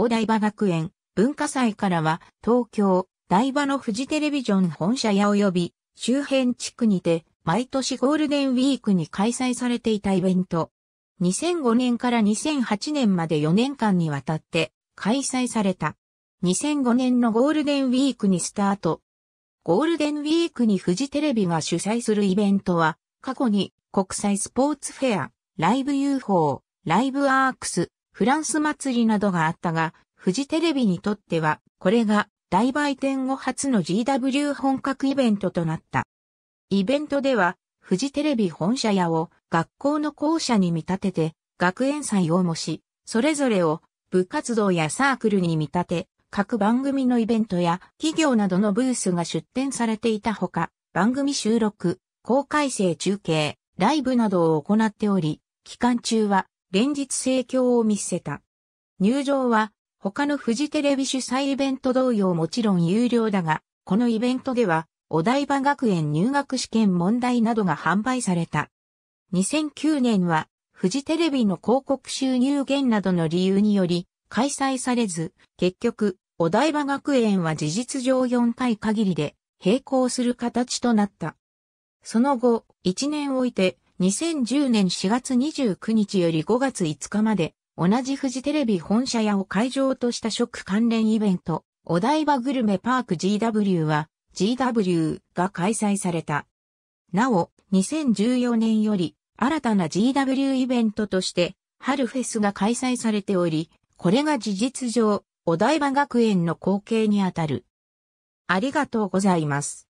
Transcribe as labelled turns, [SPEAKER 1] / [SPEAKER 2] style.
[SPEAKER 1] お台場学園文化祭からは東京、台場のフジテレビジョン本社や及び周辺地区にて毎年ゴールデンウィークに開催されていたイベント。2005年から2008年まで4年間にわたって開催された。2005年のゴールデンウィークにスタート。ゴールデンウィークにフジテレビが主催するイベントは、過去に国際スポーツフェア、ライブ UFO、ライブアークス、フランス祭りなどがあったが、フジテレビにとっては、これが大売店後初の GW 本格イベントとなった。イベントでは、フジテレビ本社屋を学校の校舎に見立てて、学園祭を模し、それぞれを部活動やサークルに見立て、各番組のイベントや企業などのブースが出展されていたほか、番組収録、公開生中継、ライブなどを行っており、期間中は連日盛況を見せた。入場は他のフジテレビ主催イベント同様もちろん有料だが、このイベントではお台場学園入学試験問題などが販売された。2009年は、フジテレビの広告収入減などの理由により、開催されず、結局、お台場学園は事実上4回限りで、並行する形となった。その後、1年置いて、2010年4月29日より5月5日まで、同じフジテレビ本社屋を会場とした食関連イベント、お台場グルメパーク GW は、GW が開催された。なお、2014年より新たな GW イベントとして春フェスが開催されており、これが事実上、お台場学園の後継にあたる。ありがとうございます。